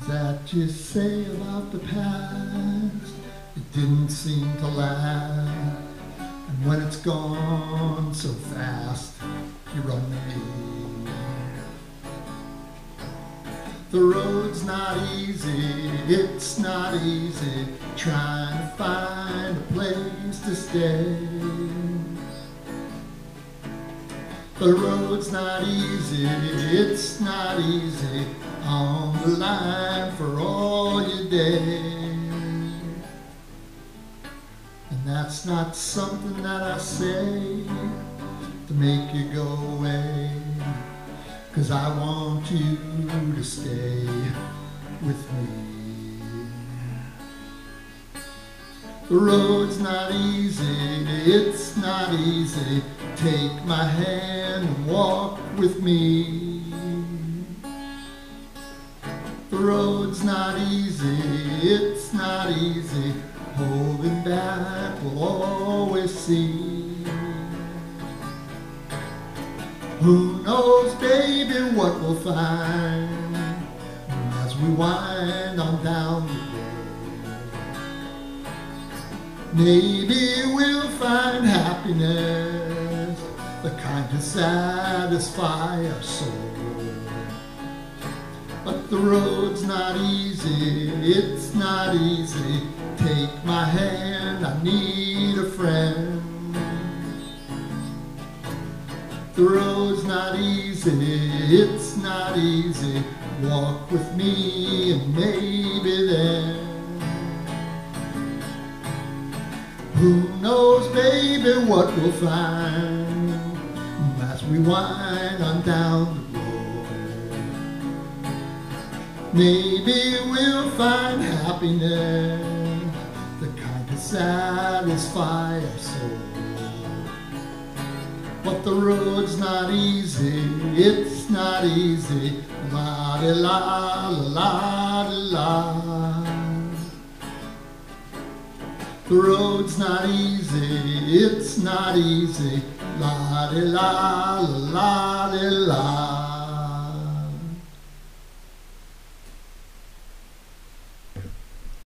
what you say about the past, it didn't seem to last. And when it's gone so fast, you run me. The road's not easy, it's not easy trying to find a place to stay. The road's not easy, it's not easy on the line for all your days. And that's not something that I say to make you go away. Cause I want you to stay with me. The road's not easy, it's not easy. Take my hand and walk with me. Road's not easy, it's not easy. Holding back, we'll always see. Who knows, baby, what we'll find as we wind on down the road. Maybe we'll find happiness, the kind to satisfy our soul. But the road's not easy, it's not easy. Take my hand, I need a friend. The road's not easy, it's not easy. Walk with me and maybe then. Who knows, baby, what we'll find as we wind on down Maybe we'll find happiness, the kind to satisfy our soul. But the road's not easy, it's not easy. La di la la di la. The road's not easy, it's not easy. La di la la di la.